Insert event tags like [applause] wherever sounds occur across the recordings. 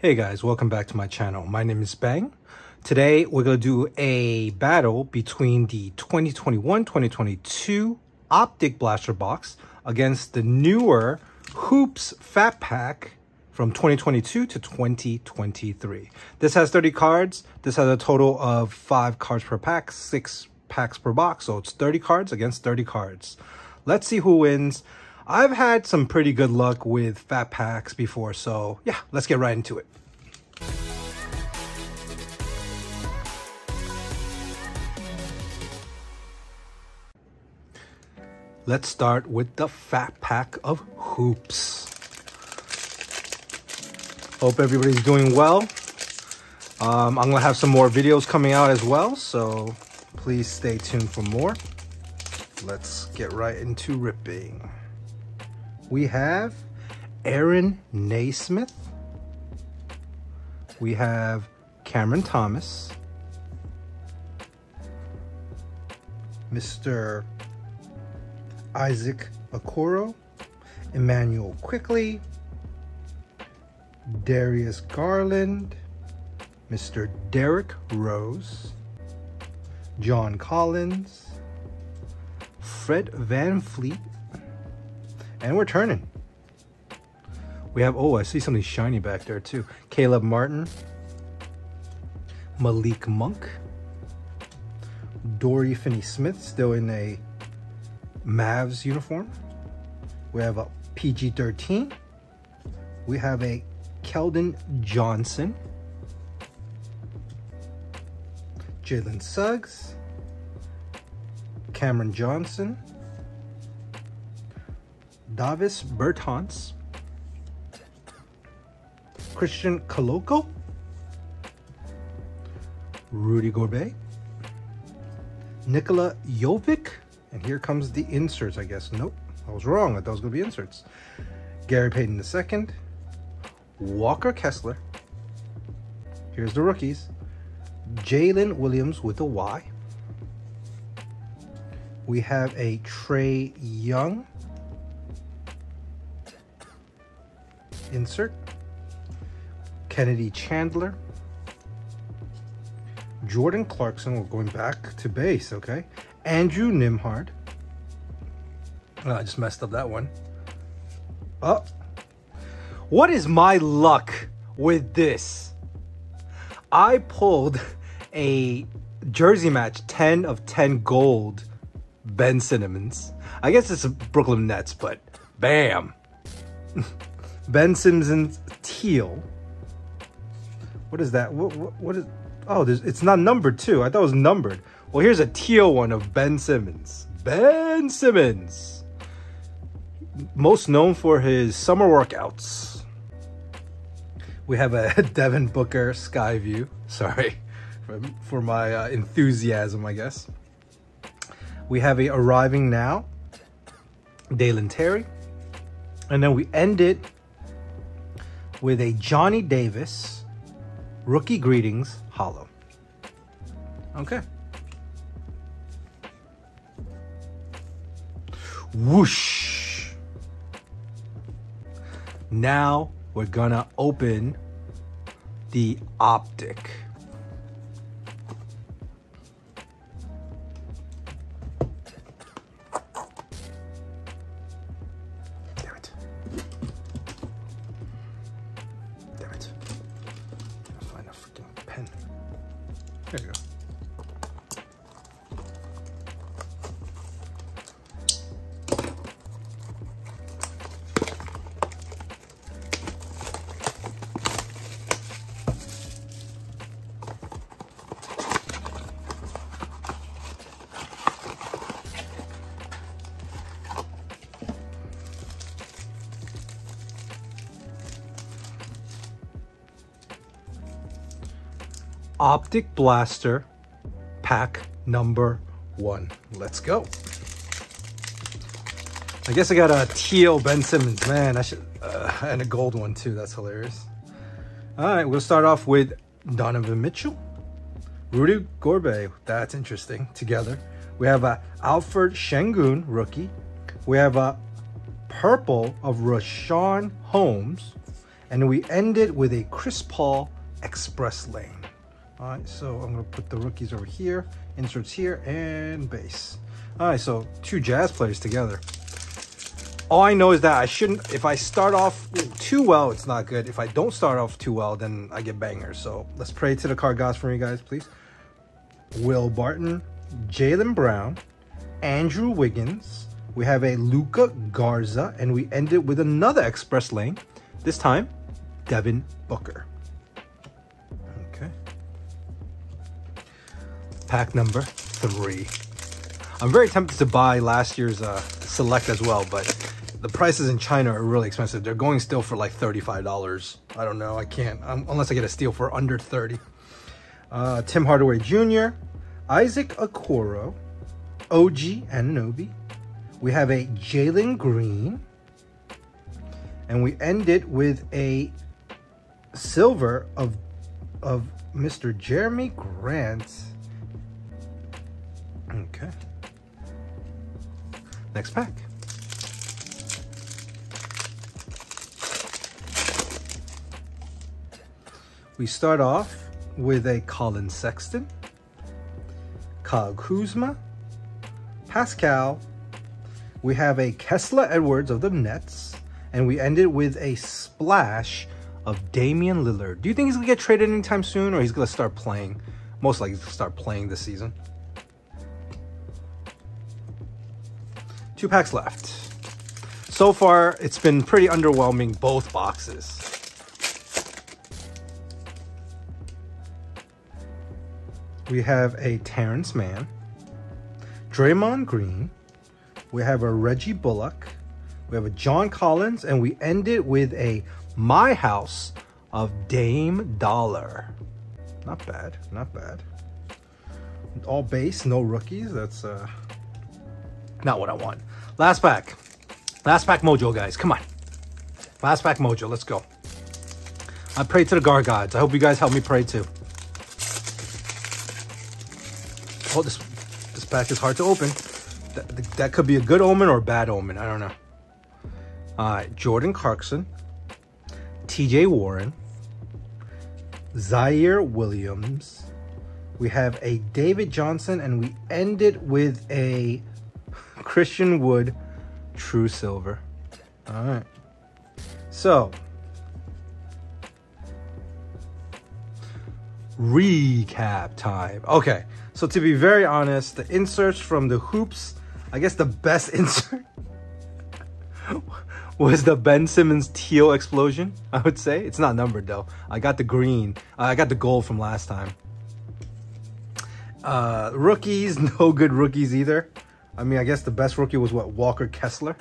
Hey guys, welcome back to my channel. My name is Bang. Today we're going to do a battle between the 2021-2022 Optic Blaster box against the newer Hoops Fat Pack from 2022 to 2023. This has 30 cards. This has a total of 5 cards per pack, 6 packs per box. So it's 30 cards against 30 cards. Let's see who wins. I've had some pretty good luck with fat packs before, so yeah, let's get right into it. Let's start with the fat pack of hoops. Hope everybody's doing well. Um, I'm gonna have some more videos coming out as well, so please stay tuned for more. Let's get right into ripping we have Aaron Nesmith. We have Cameron Thomas. Mr. Isaac Okoro. Immanuel Quickley, Darius Garland. Mr. Derrick Rose. John Collins. Fred Van VanVleet and we're turning. We have, oh, I see something shiny back there too. Caleb Martin. Malik Monk. Dory Finney-Smith, still in a Mavs uniform. We have a PG-13. We have a Keldon Johnson. Jalen Suggs. Cameron Johnson. Davis Bertans, Christian Koloko, Rudy Gobert, Nikola Jovic, and here comes the inserts, I guess. Nope, I was wrong. I thought it was going to be inserts. Gary Payton II, Walker Kessler. Here's the rookies. Jalen Williams with a Y. We have a Trae Young. Insert, Kennedy Chandler, Jordan Clarkson, we're going back to base, okay? Andrew Nembhard. Oh, ah, I just messed up that one. Oh. What is my luck with this? I pulled a jersey match 10 of 10 gold Ben Simmons. I guess it's a Brooklyn Nets, but bam. [laughs] Ben Simmons teal. What is that? What, what, what is... Oh, it's not numbered too. I thought it was numbered. Well, here's a teal one of Ben Simmons. Ben Simmons. Most known for his summer workouts. We have a [laughs] Devin Booker sky view. Sorry for, for my uh, enthusiasm, I guess. We have a Arriving Now. Dalen Terry. And then we end it with a Johnny Davis rookie greetings hollow. Okay. Whoosh. Now we're gonna open the optic. Optic Blaster pack number one. Let's go. I guess I got a teal Ben Simmons. Man, I should, uh, and a gold one too. That's hilarious. All right, we'll start off with Donovan Mitchell, Rudy Gobert. That's interesting. Together, we have a Alfred Sengun rookie. We have a purple of Richaun Holmes, And we ended with a Chris Paul Express Lane. All right, so I'm gonna put the rookies over here, inserts here, and base. All right, so two Jazz players together. All I know is that I shouldn't, if I start off too well, it's not good. If I don't start off too well, then I get bangers. So let's pray to the card gods for you guys, please. Will Barton, Jaylen Brown, Andrew Wiggins. We have a Luka Garza, and we end it with another express lane. This time, Devin Booker. Pack number three. I'm very tempted to buy last year's uh, Select as well, but the prices in China are really expensive. They're going still for like $35. I don't know. I can't, um, unless I get a steal for under 30. Uh, Tim Hardaway Jr., Isaac Okoro, OG Anunoby. We have a Jalen Green. And we end it with a silver of, of Mr. Jerami Grant. Okay. Next pack. We start off with a Collin Sexton, Kyle Kuzma, Pascal. We have a Kessler Edwards of the Nets, and we ended with a splash of Damian Lillard. Do you think he's gonna get traded anytime soon, or he's gonna start playing? Most likely to start playing this season. Two packs left. So far, it's been pretty underwhelming, both boxes. We have a Terance Mann, Draymond Green, we have a Reggie Bullock, we have a John Collins, and we end it with a My House of Dame Dollar. Not bad, not bad. All base, no rookies. That's uh, not what I want. Last pack. Last pack mojo, guys. Come on. Last pack mojo. Let's go. I pray to the guard gods. I hope you guys help me pray too. Oh, this this pack is hard to open. That, that could be a good omen or a bad omen. I don't know. All right, Jordan Clarkson, T.J. Warren, Ziaire Williams. We have a David Johnson, and we end it with a Christian Wood True Silver. All right. So, recap time. Okay, so to be very honest, the inserts from the hoops, I guess the best [laughs] insert was the Ben Simmons teal explosion, I would say. It's not numbered though. I got the green. Uh, I got the gold from last time. Uh, rookies, [laughs] no good rookies either. I mean, I guess the best rookie was what, Walker Kessler?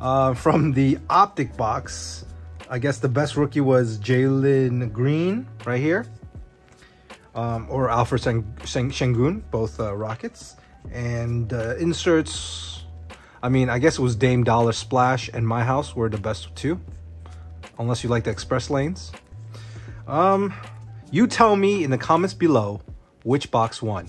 Uh, from the optic box, I guess the best rookie was Jalen Green right here. Um, or Alfred Sengun, both uh, Rockets. And uh, inserts, I mean, I guess it was Dame Dollar Splash and My House were the best two. Unless you like the express lanes. Um, you tell me in the comments below which box won.